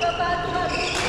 Eu bato na.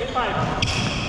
In Inbound.